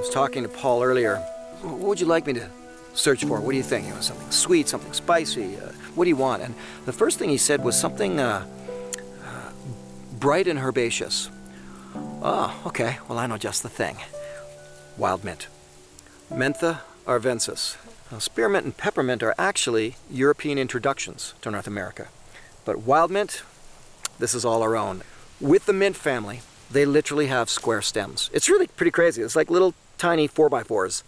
I was talking to Paul earlier. What would you like me to search for? What do you think? You know, something sweet, something spicy. Uh, what do you want? And the first thing he said was something uh, uh, bright and herbaceous. Oh, okay. Well, I know just the thing. Wild mint. Mentha arvensis. Now, spearmint and peppermint are actually European introductions to North America. But wild mint, this is all our own. With the mint family, they literally have square stems. It's really pretty crazy. It's like little tiny 4x4s.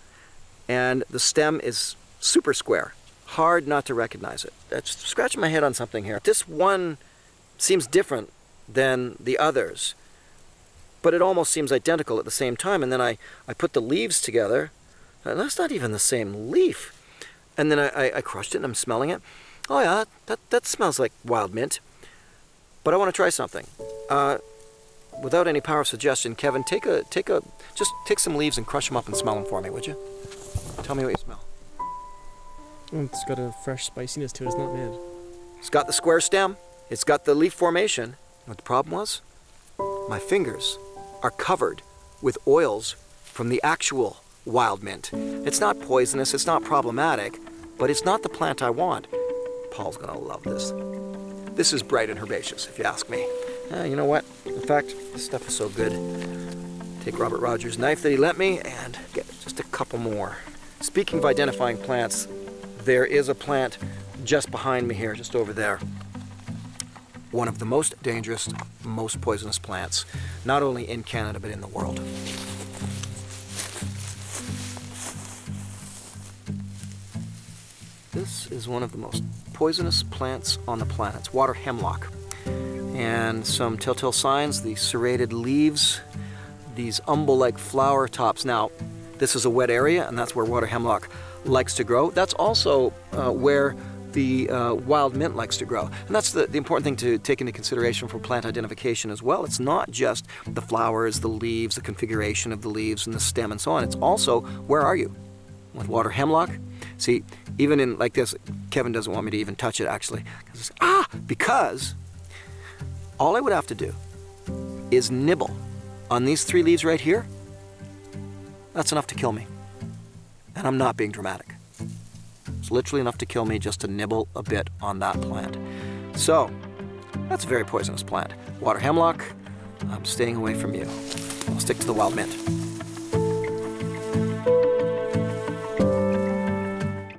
And the stem is super square. Hard not to recognize it. That's scratching my head on something here. This one seems different than the others, but it almost seems identical at the same time. And then I, I put the leaves together, and that's not even the same leaf. And then I, I, I crushed it and I'm smelling it. Oh yeah, that, that smells like wild mint. But I want to try something. Uh, without any power of suggestion, Kevin, take a take a just take some leaves and crush them up and smell them for me, would you? Tell me what you smell. Oh, it's got a fresh spiciness to it. It's not bad. It's got the square stem. It's got the leaf formation. What the problem was? My fingers are covered with oils from the actual wild mint. It's not poisonous, it's not problematic, but it's not the plant I want. Paul's gonna love this. This is bright and herbaceous, if you ask me. Uh, you know what? In fact, this stuff is so good. Take Robert Rogers' knife that he lent me and get just a couple more. Speaking of identifying plants, there is a plant just behind me here, just over there. One of the most dangerous, most poisonous plants, not only in Canada, but in the world. This is one of the most poisonous plants on the planet. It's water hemlock. And some telltale signs, the serrated leaves, these umbel-like flower tops. Now, this is a wet area, and that's where water hemlock likes to grow. That's also uh, where the uh, wild mint likes to grow. And that's the, the important thing to take into consideration for plant identification as well. It's not just the flowers, the leaves, the configuration of the leaves and the stem and so on. It's also, where are you? With water hemlock, See, even in like this, Kevin doesn't want me to even touch it actually. Ah, because all I would have to do is nibble on these three leaves right here. That's enough to kill me. And I'm not being dramatic. It's literally enough to kill me just to nibble a bit on that plant. So, that's a very poisonous plant. Water hemlock, I'm staying away from you. I'll stick to the wild mint.